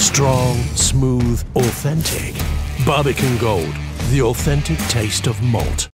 Strong, smooth, authentic. Barbican Gold, the authentic taste of malt.